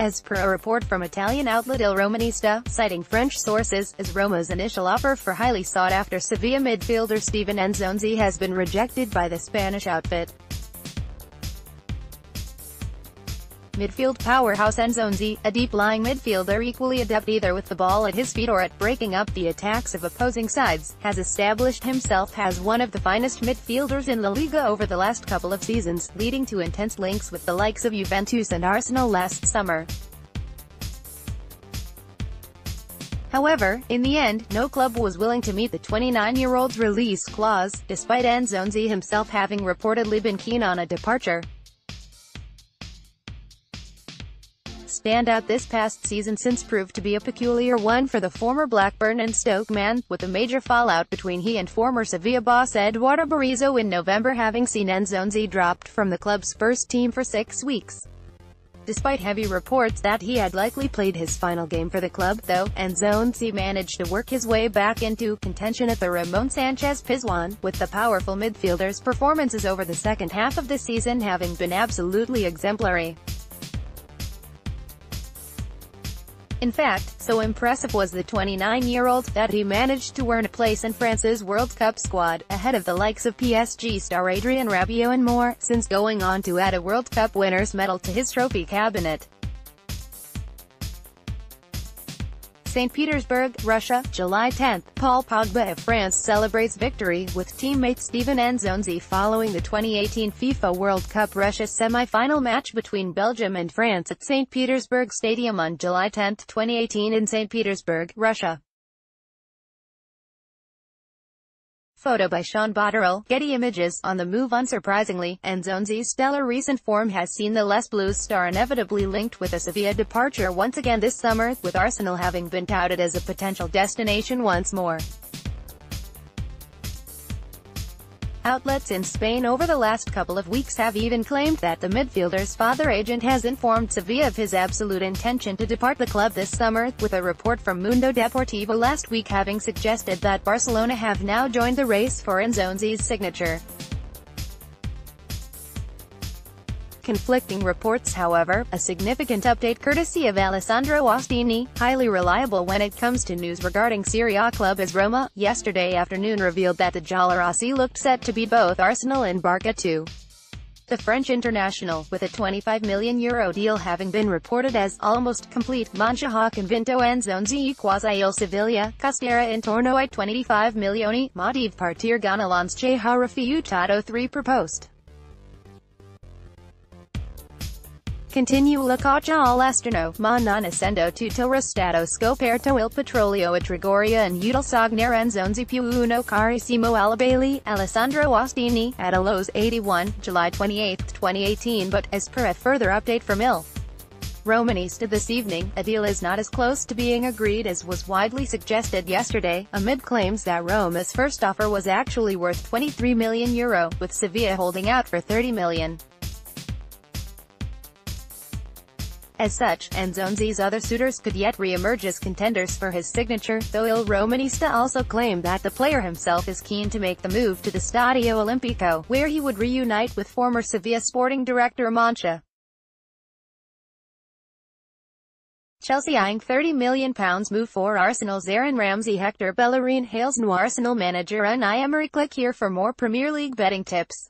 As per a report from Italian outlet Il Romanista, citing French sources, as Roma's initial offer for highly sought-after Sevilla midfielder Steven Nzonzi has been rejected by the Spanish outfit. Midfield powerhouse Nzonzi, a deep-lying midfielder equally adept either with the ball at his feet or at breaking up the attacks of opposing sides, has established himself as one of the finest midfielders in La Liga over the last couple of seasons, leading to intense links with the likes of Juventus and Arsenal last summer. However, in the end, no club was willing to meet the 29-year-old's release clause, despite Nzonzi himself having reportedly been keen on a departure. Standout this past season since proved to be a peculiar one for the former Blackburn and Stoke man, with a major fallout between he and former Sevilla boss Eduardo Berizzo in November having seen Nzonzi dropped from the club's first team for six weeks. Despite heavy reports that he had likely played his final game for the club, though, Nzonzi managed to work his way back into contention at the Ramon Sanchez Pizjuan, with the powerful midfielder's performances over the second half of the season having been absolutely exemplary. In fact, so impressive was the 29-year-old, that he managed to earn a place in France's World Cup squad, ahead of the likes of PSG star Adrien Rabiot and more, since going on to add a World Cup winner's medal to his trophy cabinet. St. Petersburg, Russia, July 10. Paul Pogba of France celebrates victory with teammate Steven Nzonzi following the 2018 FIFA World Cup Russia semi-final match between Belgium and France at St. Petersburg Stadium on July 10, 2018 in St. Petersburg, Russia. Photo by Shaun Botterill, Getty Images, on the move unsurprisingly, Nzonzi's stellar recent form has seen the Les Bleus star inevitably linked with a Sevilla departure once again this summer, with Arsenal having been touted as a potential destination once more. Outlets in Spain over the last couple of weeks have even claimed that the midfielder's father agent has informed Sevilla of his absolute intention to depart the club this summer, with a report from Mundo Deportivo last week having suggested that Barcelona have now joined the race for Nzonzi's signature. Conflicting reports however, a significant update courtesy of Alessandro Austini, highly reliable when it comes to news regarding Serie A club as Roma, yesterday afternoon revealed that the Giallorossi looked set to beat both Arsenal and Barca too. The French international, with a 25 million euro deal having been reported as almost complete, Monchi ha convinto Nzonzi quasi il Sevilla, costerà intorno ai 25 milioni, ma deve partir con che ha rifiutato 3 proposte. Continue la caccia all'estero, ma non essendo tutto restato scoperto il petrolio a Trigoria and util Nzonzi più uno carissimo alla Bailey, Alessandro Austini, at Alos 81, July 28, 2018 but, as per a further update from Il. Romanista this evening, a deal is not as close to being agreed as was widely suggested yesterday, amid claims that Roma's first offer was actually worth 23 million euro, with Sevilla holding out for 30 million. As such, Nzonzi's other suitors could yet re-emerge as contenders for his signature, though Il Romanista also claimed that the player himself is keen to make the move to the Stadio Olimpico, where he would reunite with former Sevilla sporting director Monchi. Chelsea eyeing £30 million move for Arsenal's Aaron Ramsey Hector Bellerin hails new Arsenal manager Unai Emery click here for more Premier League betting tips.